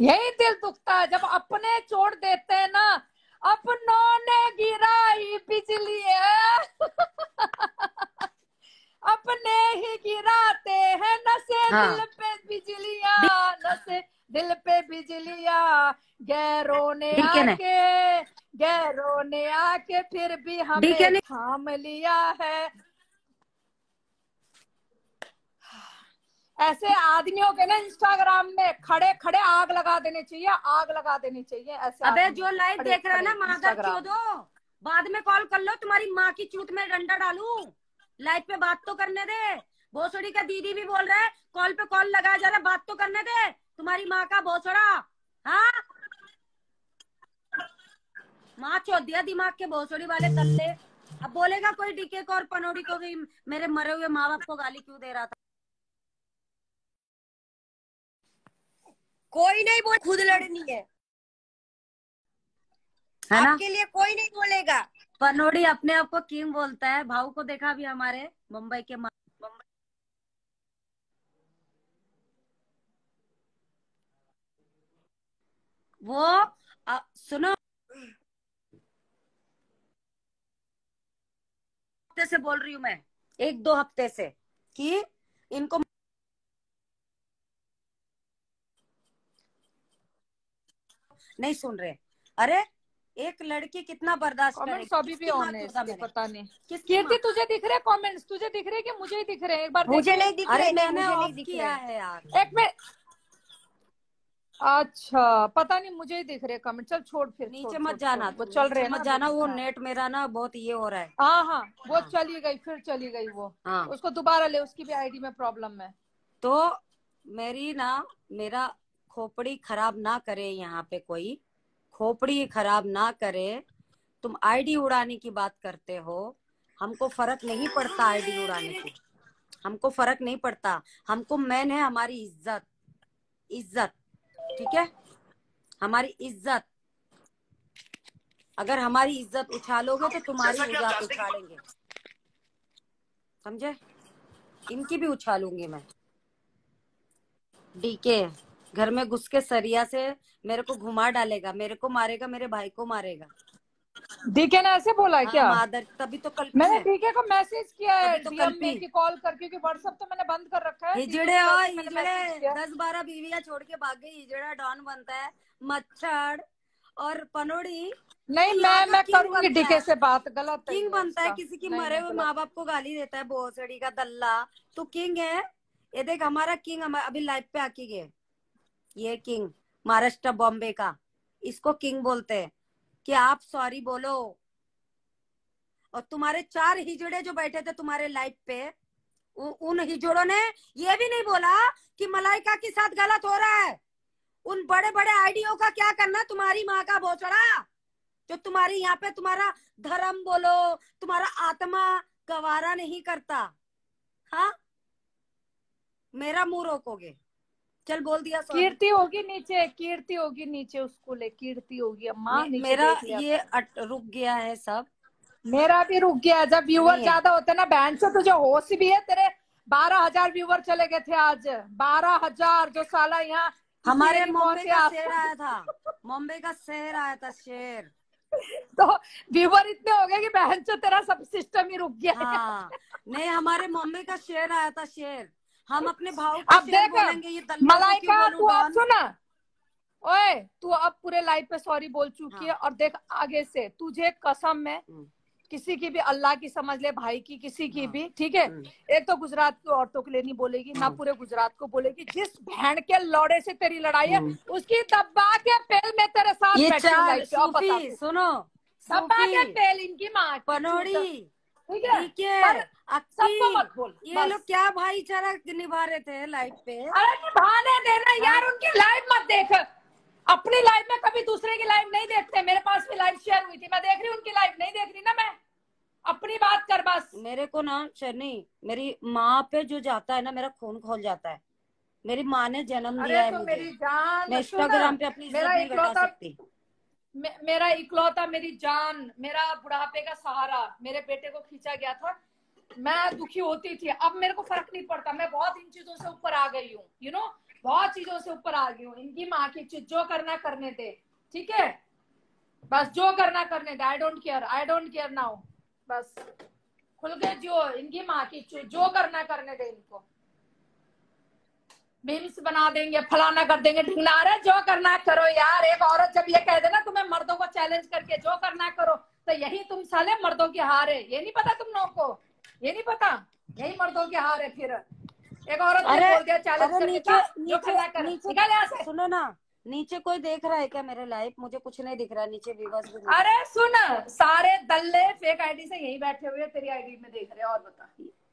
यही दिल दुखता है जब अपने छोड़ देते हैं ना अपनों ने गिराई बिजली है अपने ही गिराते हैं नशे हाँ। दिल पे बिजलिया नशे दिल पे बिजलिया गैरों ने? आके गैरों ने आके फिर भी हमें थाम लिया है ऐसे आदमियों के ना इंस्टाग्राम में खड़े खड़े आग लगा देने चाहिए आग लगा देनी चाहिए ऐसे अबे जो लाइव देख रहा है ना Instagram। चोदो बाद में कॉल कर लो तुम्हारी माँ की चूत में डंडा डालू। लाइव पे बात तो करने दे। भोसड़ी का दीदी भी बोल रहा है कॉल पे कॉल लगाया जा रहा है बात तो करने दे। तुम्हारी माँ का भोसड़ा हाँ? माँ चोद दिया दिमाग के भोसड़ी वाले तल्ले। अब बोलेगा कोई डीके को और पनोड़ी को भी मेरे मरे हुए माँ बाप को गाली क्यों दे रहा था? कोई नहीं बोल खुद लड़नी है। है ना? आपके लिए कोई नहीं बोलेगा। पनोड़ी अपने आप को किंग बोलता है? भाव को देखा भी हमारे मुंबई के मुंबई वो अ, सुनो। हफ़्ते से बोल रही हूँ मैं एक दो हफ़्ते से कि इनको नहीं सुन रहे। अरे एक लड़की कितना बर्दाश्त कमेंट्स अभी भी ऑन है? पता नहीं। कीर्ति तुझे दिख रहे कमेंट्स तुझे दिख रहे कि मुझे ही दिख रहे हैं? एक बार मुझे नहीं दिख रहे मैंने ऑफ़ किया है यार। एक मिनट अच्छा पता नहीं मुझे ही दिख रहे कमेंट चल छोड़ फिर नीचे छोड़, मत छोड़, जाना वो चल रहे मत जाना वो। नेट मेरा ना बहुत ये हो रहा है। हाँ हाँ वो। चली गई फिर चली गई वो। हाँ। उसको दोबारा ले उसकी भी आईडी में प्रॉब्लम है। तो मेरी ना मेरा खोपड़ी खराब ना करे यहाँ पे कोई। खोपड़ी खराब ना करे। तुम आईडी उड़ाने की बात करते हो। हमको फ़र्क नहीं पड़ता आईडी उड़ाने की। हमको फ़र्क नहीं पड़ता। हमको मैन है हमारी इज़्ज़त। इज़्ज़त। ठीक है? हमारी इज़्ज़त। अगर हमारी इज़्ज़त उछालोगे तो तुम्हारी इज़्ज़त उछालेंगे। समझे? इनकी भी उछालूँगी मैं। डीके घर में घुस के सरिया से मेरे को घुमा डालेगा मेरे को मारेगा मेरे भाई को मारेगा। डीके ने ऐसे बोला है हाँ, क्या? मादर तभी तो कल मैंने डीके को मैसेज किया है तो डीएम कल में भी। कॉल कर क्योंकि व्हाट्सएप तो मैंने बंद कर रखा है हिजड़े को हिजड़े। दस बारह बीवियाँ छोड़ के भाग गई हिजड़ा डॉन बनता है मच्छर और पनोड़ी। नहीं तो मैं मैं करूँगी डीके से बात गलत किंग बनता है किसी की मरे हुए माँ बाप को गाली देता है बोसड़ी का दल्ला। तू किंग है? ये देख हमारा किंग अभी लाइफ पे आके गए ये किंग महाराष्ट्र बॉम्बे का। इसको किंग बोलते हैं। कि आप सॉरी बोलो। और तुम्हारे चार हिजड़े जो बैठे थे तुम्हारे लाइफ पे उ, उन हिजड़ों ने ये भी नहीं बोला कि मलाइका के साथ गलत हो रहा है। उन बड़े बड़े आईडियो का क्या करना? तुम्हारी माँ का बोचड़ा। जो तुम्हारी यहाँ पे तुम्हारा धर्म बोलो तुम्हारा आत्मा गवारा नहीं करता। हाँ? मेरा मुँह रोकोगे। चल बोल दिया कीर्ति होगी नीचे कीर्ति होगी नीचे उसको ले कीर्ति होगी। माँ मे- मेरा ये अट, रुक गया है सब। मेरा भी रुक गया जब व्यूअर। ज़्यादा होते ना बहन से तुझे होश भी है तेरे बारह हज़ार व्यूअर चले गए थे आज। बारह हज़ार जो साला यहाँ हमारे मुंबई का शेर आया था। मुंबई का शेर आया था शेर तो व्यूअर इतने हो गए कि बहन से तेरा सब सिस्टम ही रुक गया हाँ। नहीं हमारे मुंबई का शेर आया था शेर हम अपने भाव को अब देख बोलेंगे ये दल्ले को क्यों मलाइका तू अब सुना ओए तू अब पूरे लाइव पे सॉरी बोल चुकी हाँ। है और देख आगे से तुझे कसम में हम्म। किसी की भी अल्लाह की समझ ले भाई की किसी की हाँ। भी ठीक है हम्म। एक तो गुजरात की औरतों के लिए नहीं बोलेगी ना हाँ। पूरे गुजरात को बोलेगी जिस बहन के लौड़े से तेरी लड़ाई है हम्म। उसकी दबा के पेल में तेरे साथ ये बैठी सुनो दबा के पेल इनकी माँ की पनोड़ी ठीक है? ठीक है। सबको मत बोल ये लोग क्या भाईचारा निभा रहे थे लाइफ पे? अरे निभाने देना यार उनकी लाइव मत देख। अपनी लाइव में कभी दूसरे की लाइव नहीं देखते। मेरे पास भी लाइव शेयर हुई थी। मैं देख रही हूँ उनकी लाइव नहीं देख रही ना मैं। अपनी बात कर बस। मेरे को ना शनि मेरी माँ पे जो जाता है ना मेरा खून खोल जाता है। मेरी माँ ने जन्म दिया है तो मुझे। मेरी जान मैं इंस्टाग्राम पे अपनी इज़्ज़त नहीं सकती। मेरा इकलौता, मेरी जान, मेरा बुढ़ापे का सहारा, मेरे बेटे को खींचा गया था। मैं दुखी होती थी। अब मेरे को फ़र्क नहीं पड़ता। मैं बहुत इन चीज़ों से ऊपर आ गई हूँ यू नो बहुत चीज़ों से ऊपर आ गई हूँ। इनकी माँ की चीज़, जो करना करने दे, ठीक है? बस जो करना करने दे। I don't care I don't care now बस। खुल के जो इनकी माँ की चीज़, जो करना करने दे इनको। मीम्स बना देंगे फलाना कर देंगे। ढिंगना अरे जो करना करो यार एक औरत जब ये कह देना तुम्हें मर्दों को चैलेंज करके जो करना करो तो यही तुम साले मर्दों की हार है। ये नहीं पता तुम लोगों को? ये नहीं पता? यही मर्दों की हार है फिर। एक औरत अरे बोल दिया चैलेंज करके नीचे जो करना कर। नीचे निकल यहाँ से। सुनो ना नीचे कोई देख रहा है क्या मेरे लाइव मुझे कुछ नहीं दिख रहा नीचे व्यूवर्स भी अरे सुन सारे दल्ले फेक आईडी से यही बैठे हुए तेरी आईडी में देख रहे हैं और बता।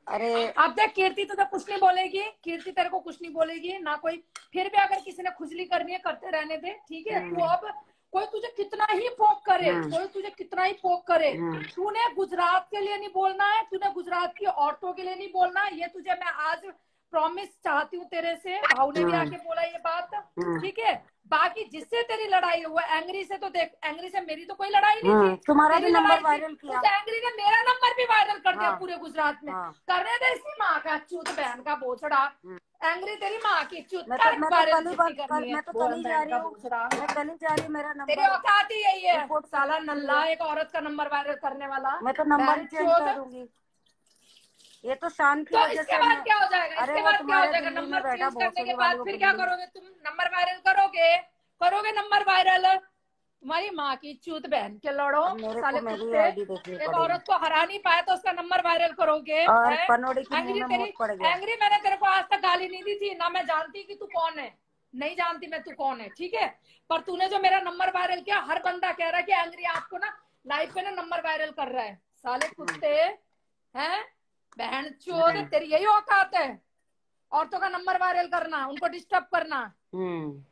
अरे अब देख कीर्ति तो, तुझे कुछ नहीं बोलेगी कीर्ति तेरे को कुछ नहीं बोलेगी ना कोई फिर भी अगर किसी ने खुजली करनी है करते रहने दे ठीक है तू अब कोई तुझे कितना ही पोक करे हम्म। कोई तुझे कितना ही पोक करे हम्म। तूने गुजरात के लिए नहीं बोलना है तूने गुजरात की औरतों के लिए नहीं बोलना है ये तुझे मैं आज प्रॉमिस चाहती हूँ तेरे से भाव ने भी हम्म। आके बोला ये बात। ठीक है बाकी जिससे तेरी लड़ाई हुआ एंग्री से तो देख एंग्री से मेरी तो कोई लड़ाई नहीं थी तुम्हारा भी नंबर वायरल किया एंग्री ने मेरा नंबर दिया हाँ। पूरे गुजरात में। करने दे इसकी माँ का चूत बहन का बोछड़ा हम्म। एंग्री तेरी माँ की चूत मैं तो तो कल ही जा रही हूँ। मैं कल ही जा रही हूँ मेरा तेरी औकात ही यही है। साला नल्ला एक औरत का नंबर वायरल करने वाला। मैं तो नंबर ही चेंज चोद। कर दूँगी। ये तो शान की तो इसके बाद क्या हो जाएगा? इसके बाद क्या हो जाएगा? नंबर चेंज करने के बाद फिर क्या करोगे तुम? नंबर वायरल करोगे? करोगे नंबर वायरल? तुम्हारी माँ की चूत बहन के लड़ो साले कुत्ते। एक औरत को हरा नहीं पाया तो उसका नंबर वायरल करोगे हैं? एंग्री तेरी मैंने तेरे को आज तक गाली नहीं दी थी। ना मैं जानती कि तू कौन है। नहीं जानती मैं तू कौन है ठीक है? पर तूने जो मेरा नंबर वायरल किया हर बंदा कह रहा है कि एंग्री आपको ना लाइफ पे ना नंबर वायरल कर रहा है। साले कुत्ते हैं? बहन चोर तेरी यही औकात है। औरतों का नंबर वायरल करना उनको डिस्टर्ब करना। हम्म।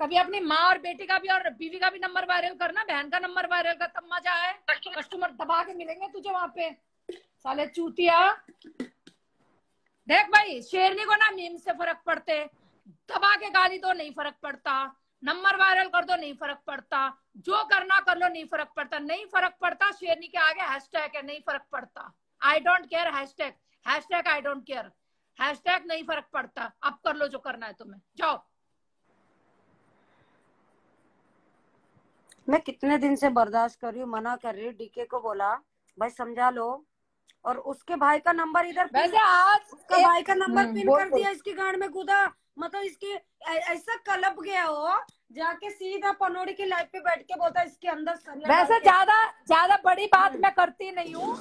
कभी अपनी माँ और बेटी का भी और बीवी का भी नंबर वायरल करना, बहन का नंबर वायरल कर, तब मज़ा है कस्टमर दबा के मिलेंगे तुझे वहाँ पे। साले चूतिया। देख भाई, शेरनी को ना मीम से फ़र्क पड़ते। दबा के गाली दो नहीं फ़र्क पड़ता। नंबर वायरल कर दो, नहीं फ़र्क पड़ता। जो करना कर लो, नहीं फ़र्क पड़ता। नहीं फ़र्क पड़ता, शेरनी के आगे हैशटैग है, नहीं फ़र्क पड़ता। I don't care hashtag hashtag I don't care hashtag नहीं फ़र्क पड़ता। अब कर लो जो करना है तुम्हें। जाओ। मैं कितने दिन से बर्दाश्त कर रही हूँ मना कर रही हूँ डीके को बोला भाई समझा लो। और उसके भाई का नंबर इधर वैसे आज उसका भाई का नंबर हम्म, पिन कर दिया इसकी गांड में कूदा। मतलब इसके ऐसा कलप गया हो जाके सीधा पनोड़ी की लाइफ पे बैठ के बोलता इसके अंदर वैसे ज़्यादा ज़्यादा बड़ी बात मैं करती नहीं हूँ।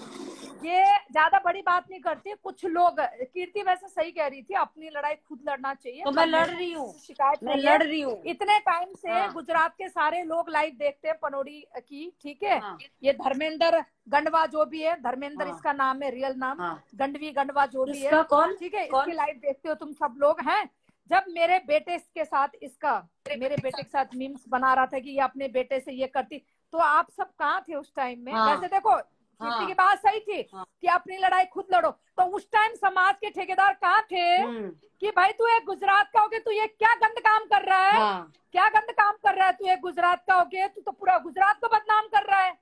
ये ज़्यादा बड़ी बात नहीं करती कुछ लोग कीर्ति वैसे सही कह रही थी अपनी लड़ाई खुद लड़ना चाहिए। तो मैं लड़ रही हूँ। शिकायत मैं लड़ रही हूँ। इतने टाइम से हाँ। गुजरात के सारे लोग लाइव देखते हैं पनोड़ी की ठीक है? हाँ, ये धर्मेंद्र गंडवा जो भी है धर्मेंद्र हाँ। इसका नाम है रियल नाम। हाँ। गंडवी गंडवा जो भी है कौन? ठीक है? इसकी लाइव देखते हो तुम सब लोग हैं? जब मेरे बेटे के साथ इसका मेरे बेटे के साथ मीम्स बना रहा था कि ये अपने बेटे से ये करती तो आप सब कहाँ थे उस टाइम में? हाँ। वैसे देखो कीर्ति हाँ। की बात सही थी हाँ। कि अपनी लड़ाई खुद लड़ो। तो उस टाइम समाज के ठेकेदार कहाँ थे? हम्म, कि भाई तू एक गुजरात का होके तू ये क्या गंद काम कर रहा है? हाँ। क्या गंद काम कर रहा है तू एक गुजरात का होके? तू तो पूरा गुजरात को बदनाम कर रहा है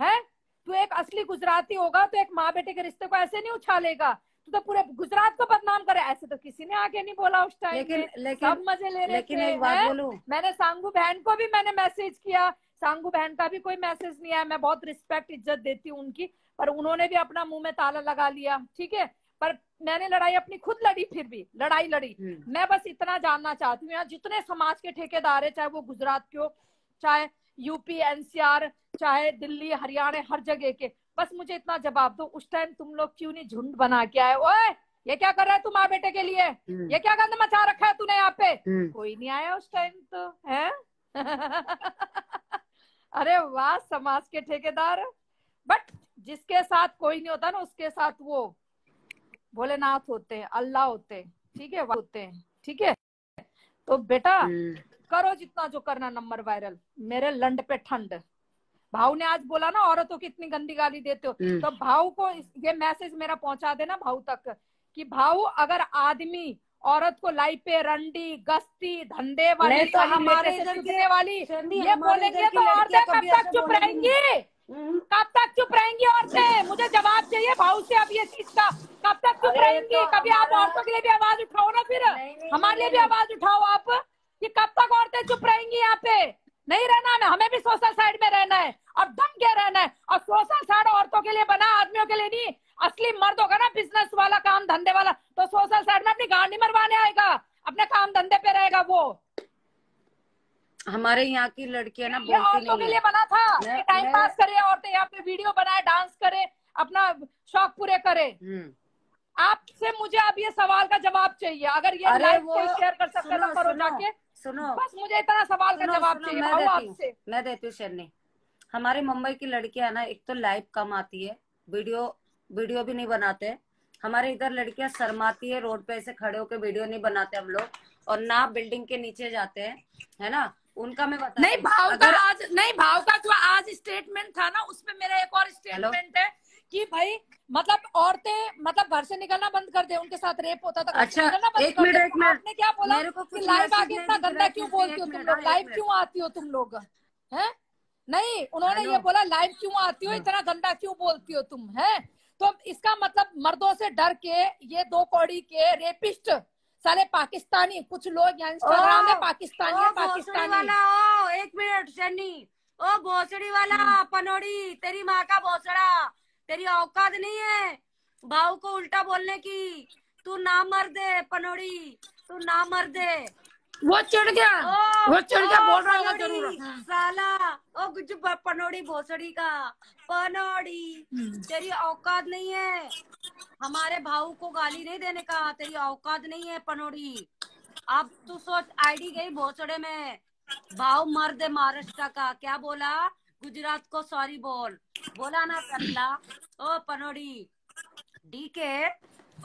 हैं? तू एक असली गुजराती होगा तो एक माँ बेटे के रिश्ते को ऐसे नहीं उछालेगा। तू तो पूरे गुजरात को बदनाम करे ऐसे तो किसी ने आगे नहीं बोला उस टाइम लेकिन लेकिन सब मज़े ले रहे लेकिन थे एक बात बोलूँ। मैंने सांगू बहन को भी मैंने मैसेज किया सांगू बहन का भी कोई मैसेज नहीं आया। मैं बहुत रिस्पेक्ट इज़्ज़त देती हूँ उनकी पर उन्होंने भी अपना मुँह में ताला लगा लिया ठीक है? पर मैंने लड़ाई अपनी खुद लड़ी फिर भी लड़ाई लड़ी। हम्म, मैं बस इतना जानना चाहती हूँ यहाँ जितने समाज के ठेकेदार है चाहे वो गुजरात के हो चाहे यूपी एनसीआर चाहे दिल्ली हरियाणा हर जगह के बस मुझे इतना जवाब दो। उस टाइम तुम लोग क्यों नहीं झुंड बना के आए? ओए ये क्या कर रहा है तू माँ बेटे के लिए? हम्म, ये क्या गंद मचा रखा है तूने यहाँ पे? हम्म, कोई नहीं आया उस टाइम तो है? अरे वाह समाज के ठेकेदार। बट जिसके साथ कोई नहीं होता ना उसके साथ वो भोलेनाथ होते हैं अल्लाह होते हैं ठीक है वो होते हैं ठीक है। तो बेटा हम्म, करो जितना जो करना नंबर वायरल मेरे लंड पे ठंड। भाव ने आज बोला ना औरतों की इतनी गंदी गाली देते हो। हम्म। तो भाव को ये मैसेज मेरा पहुँचा देना भाव तक कि भाव अगर आदमी औरत को लाई पे रंडी गस्ती धंधे वाली तो हमारे से वाली। ये बोलेंगे तो औरतें कब तक चुप रहेंगी? हम्म, कब तक चुप रहेंगी औरतें? मुझे जवाब चाहिए भाव से अब ये चीज़ का। कब तक चुप रहेंगी? तो कभी आप औरतों के लिए भी आवाज़ उठाओ ना फिर। हमारे लिए भी आवाज़ उठाओ आप कि कब तक औरतें चुप रहेंगी यहाँ पे? नहीं रहना हमें हमें भी सोशल साइड में रहना है। और दम के रहना है और सोशल साइड औरतों के लिए बना आदमियों के लिए नहीं। असली मर्द होगा ना बिज़नेस वाला काम धंधे वाला तो सोशल साइड में अपनी गांडी मरवाने आएगा। अपने काम धंधे पे रहेगा वो। हमारे यहाँ की लड़कियाँ ना बोलती औरतों के लिए बना था। टाइम पास करे औरतें यहाँ पे वीडियो बनाए डांस करे अपना शौक पूरे करे। हम्म, आपसे मुझे अब ये सवाल का जवाब चाहिए। अगर ये लाइव शेयर कर सकते सुनो, तो करो जाके। सुनो। बस मुझे इतना सवाल का जवाब चाहिए हूँ मैं देती हूँ शेरनी। हमारे मुंबई की लड़कियाँ ना एक तो लाइव कम आती है वीडियो वीडियो भी नहीं बनाते। हमारे इधर लड़कियाँ शर्माती है रोड पे ऐसे खड़े होकर वीडियो नहीं बनाते हम लोग और ना बिल्डिंग के नीचे जाते हैं है ना? उनका मैं बता नहीं भाव का अगर आज नहीं भाव का जो आज स्टेटमेंट था ना उसमें मेरा एक और स्टेटमेंट है कि भाई मतलब औरतें मतलब घर से निकलना बंद कर दे उनके साथ रेप होता था अच्छा, एक मिनट, एक मिनट। आपने क्या बोला मेरे को लाइव नहीं इतना गंदा क्यों बोलती हो तुम लोग? लाइव क्यों आती हो तुम लोग? हैं? नहीं उन्होंने ये बोला लाइव क्यों आती हो? इतना गंदा क्यों बोलती हो तुम है? तो इसका मतलब मर्दों से डर के ये दो कौड़ी के रेपिस्ट सारे पाकिस्तानी कुछ लोग यहाँ इंस्टाग्राम में पाकिस्तानी ओ, पाकिस्तानी। वाला ओ एक मिनट सन्नी ओ भोसड़ी वाला हम्म। पनोड़ी तेरी माँ का भोसड़ा। तेरी औकात नहीं है? भाव को उल्टा बोलने की। तू ना मर दे पनोड़ी तू ना मर दे। वो चिढ़ गया। ओ, वो चिढ़ गया बोल रहा होगा ज़रूर। साला। ओ प- पनोड़ी भोसड़ी का। पनोड़ी हम्म। तेरी औकात नहीं है। हमारे भाऊ को गाली नहीं देने का तेरी औकात नहीं है पनोड़ी। अब तू सोच आईडी गई भोसड़े में। भाव मर्द है महाराष्ट्र का। क्या बोला? गुजरात को सॉरी बोल। बोला ना दल्ला ओ पनोड़ी। डी के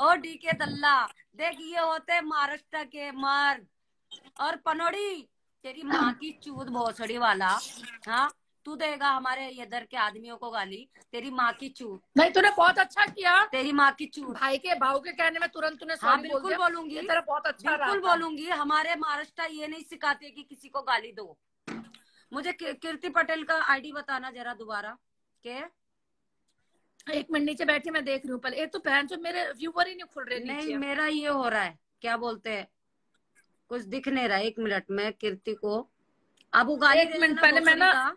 ओ डी के दल्ला देख ये होते महाराष्ट्र के मर्द। और पनोड़ी तेरी माँ की चूत भोसड़ी वाला। हाँ तू देगा हमारे इधर के आदमियों को गाली। तेरी माँ की चूत। नहीं तूने बहुत अच्छा किया। तेरी माँ की चूत। भाई के भाव के कहने में तुरंत तूने हाँ बिल्कुल बोलूँगी। तेरा बहुत अच्छा बिल्कुल बोलूँगी। हमारे महाराष्ट्र ये नहीं सिखाते कि किसी को गाली दो। मुझे कीर्ति पटेल का आईडी बताना जरा दोबारा। के? एक मिनट नीचे बैठी मैं देख रही हूँ पहले। ये तो बहन जो मेरे व्यूवर ही नहीं खुल रहे नहीं मेरा ये हो रहा है। क्या बोलते हैं? कुछ दिख नहीं रहा एक मिनट में कीर्ति को अब वो गाली एक मिनट पहले मैं ना-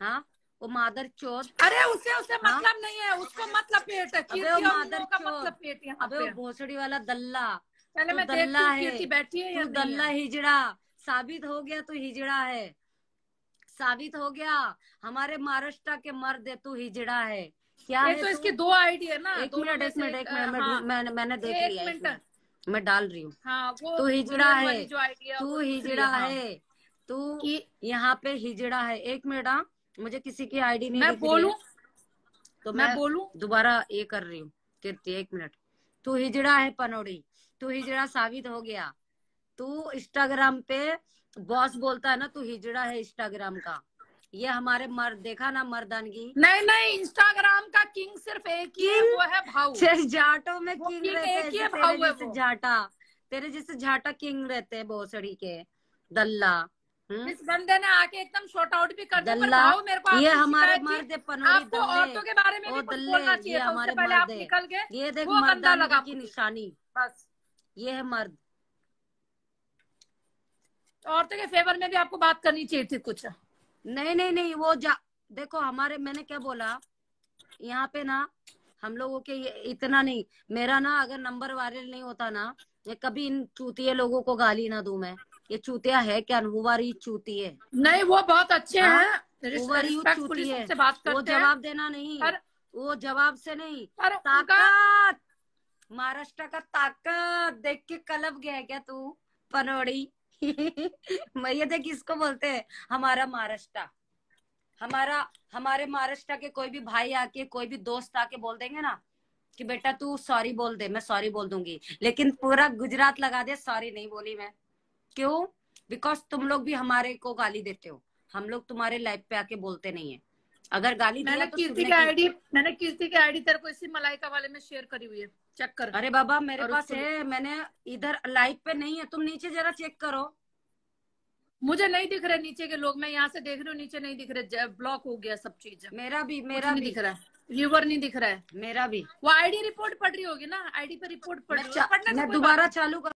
हाँ वो मादर चोत अरे उसे उसे हाँ? मतलब नहीं है उसको मतलब पेट है अबे वो कीर्ति मादर का मतलब पेट यहाँ अबे वो भोसड़ी वाला दल्ला। पहले मैं दल्ला है। कीर्ति बैठी है दल्ला हिजड़ा। साबित हो गया तो हिजड़ा है। साबित हो गया। हमारे महाराष्ट्र के मर्द है तू हिजड़ा है। क्या है तो? इसकी दो आईडी है ना एक मिनट एक मिनट एक मिनट हाँ, मैंने देख लिया मैं डाल रही हूँ। हाँ तू हिजड़ा है। है तू हिजड़ा हाँ। तू यहाँ पे हिजड़ा है। एक मिनट हाँ। मुझे किसी की आईडी नहीं मैं बोलूँ? तो मैं मैं बोलूँ? दोबारा ये कर रही हूँ। कीर्ति एक मिनट। तू हिजड़ा है पनौड़ी। तू हिजड़ा साबित हो गया। तू इंस्टाग्राम पे बॉस बोलता है ना तू हिजड़ा है इंस्टाग्राम का। ये हमारे मर्द देखा ना मर्दानगी? नहीं नहीं इंस्टाग्राम का किंग सिर्फ़ एक ही है वो है भाऊ। सिर्फ़ जाटो में किंग रहते एक हैं ही है, भाऊ तेरे है जैसे झाटा तेरे जैसे झाटा किंग रहते हैं भोसड़ी के दल्ला। हम्म? इस बंदे ने आके एकदम शॉर्ट आउट भी कर दिया मेरे को ये हमारे मर्द आपको औरतों के बारे में भी कुछ बोलना चाहिए हमारे पहले आप निकल गए ये देख मर्दानगी लगा की निशानी। बस। ये है मर्द। औरतों के फेवर में भी आपको बात करनी चाहिए थी कुछ। नहीं नहीं नहीं वो जा देखो हमारे मैंने क्या बोला? यहाँ पे ना हम लोगों के इतना नहीं मेरा ना अगर नंबर वायरल नहीं होता ना ये कभी इन चूतिए लोगों को गाली ना दू मैं। ये चूतिया है क्या? हुवारी चूती है। नहीं वो बहुत अच्छे हाँ? हैं। चूती है। वो जवाब देना नहीं। पर- वो जवाब से नहीं। ताकत! महाराष्ट्र का ताकत! देख के कलब गया क्या तू? पनोड़ी। मैं ये देख किसको बोलते हैं हमारा महाराष्ट्र। हमारा हमारे महाराष्ट्र के कोई भी भाई आके कोई भी दोस्त आके बोल देंगे ना कि बेटा तू सॉरी बोल दे मैं सॉरी बोल दूँगी। लेकिन पूरा गुजरात लगा दे सॉरी नहीं बोली मैं। क्यों? बिकॉज़ तुम लोग भी हमारे को गाली देते हो। हम लोग तुम्हारे लाइफ पे आके बोलते नहीं है। अगर गाली मैंने तो कीर्ति की आईडी मैंने कीर्ति की आईडी तेरे को इसी मलाइका वाले में शेयर करी हुई है। चेक कर। अरे बाबा मेरे पास है मैंने इधर लाइव पे नहीं है तुम नीचे जरा चेक करो। मुझे नहीं दिख रहे नीचे के लोग मैं यहाँ से देख रही हूँ नीचे नहीं दिख रहे ब्लॉक हो गया सब चीज़। मेरा भी मेरा भी। दिख रहा है। व्यूवर नहीं दिख रहा है। मेरा भी। वो आईडी रिपोर्ट पढ़ रही होगी ना आईडी पे रिपोर्ट पढ़ रही कोई दोबारा चालू कर